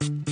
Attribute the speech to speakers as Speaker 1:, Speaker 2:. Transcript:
Speaker 1: thank you